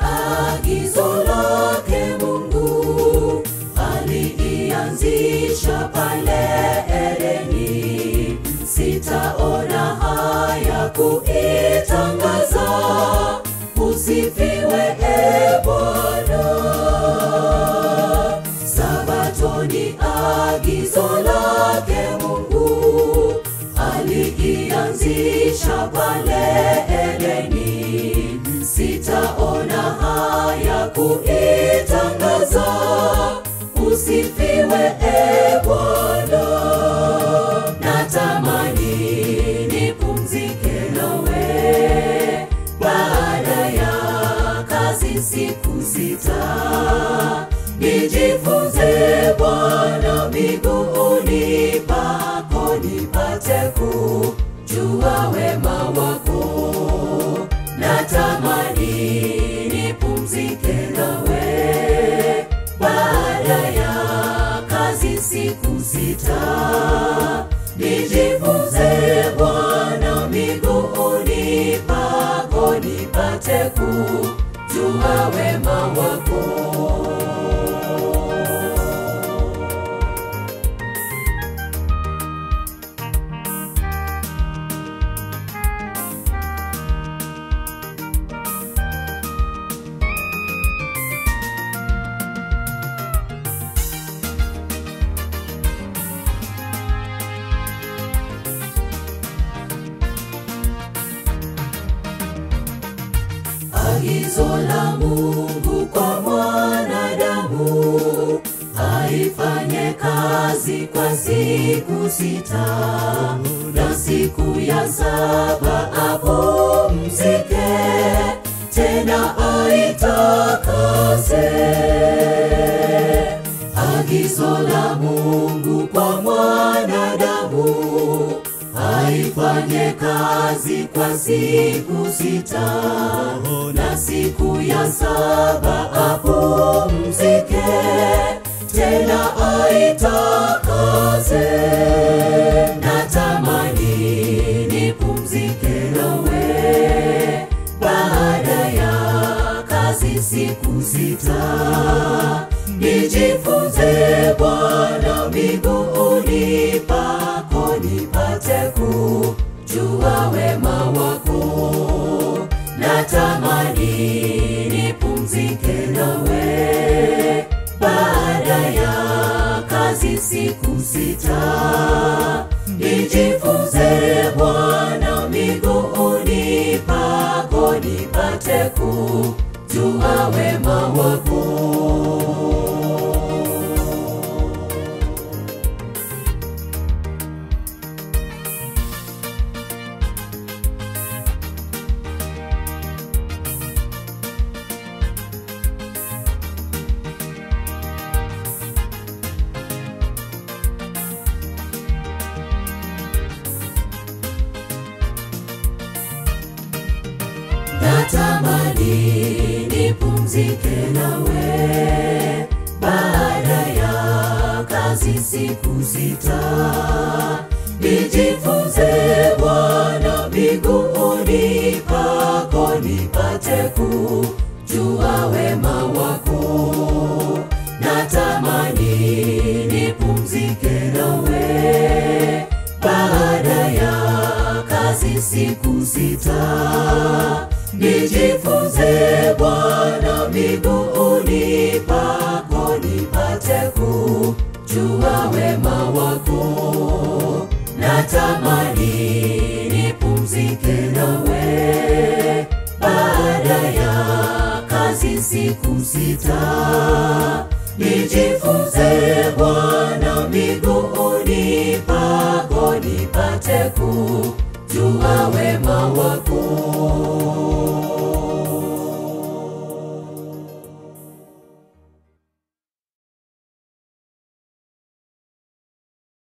agizo lake Mungu aliianzisha pale Edeni, sitaona haya kuitangaza. Usifiwe e Bwana. Agizo lake Mungu aliianzisha pale kuitangaza. Usifiwe e Bwana. Natamani nipumzike nawe baada ya kazi siku sita, nijifunze Bwana miguuni pako, nipate kujua wema wako. Siku sita, nijifunze Bwana miguuni pako, nipate kujua wema wako. Agizo la Mungu kwa mwanadamu aifanye kazi kwa siku sita, na siku ya saba apumzike, tena aitakase. Agizo la Mungu kwa mwanadamu aifanye kazi kwa siku sita, na siku ya saba apumzike, tena aitakase. Natamani nipumzike nawe baada ya kazi siku sita, nijifunze Bwana miguuni pako, nipate kujua wema wako. Natamani nipumzike nawe baada ya kazi siku sita, nijifunze Bwana miguuni pako, nipate kujua wema wako. Nipumzike nawe. Baada ya kazi siku sita, nijifunze Bwana miguuni pako, nipate kujua nijifunze Bwana miguuni pako, nipate kujua wema wako. Natamani nipumzike nawe baada ya kazi siku sita, nijifunze Bwana miguuni pako, nipate kujua wema wako.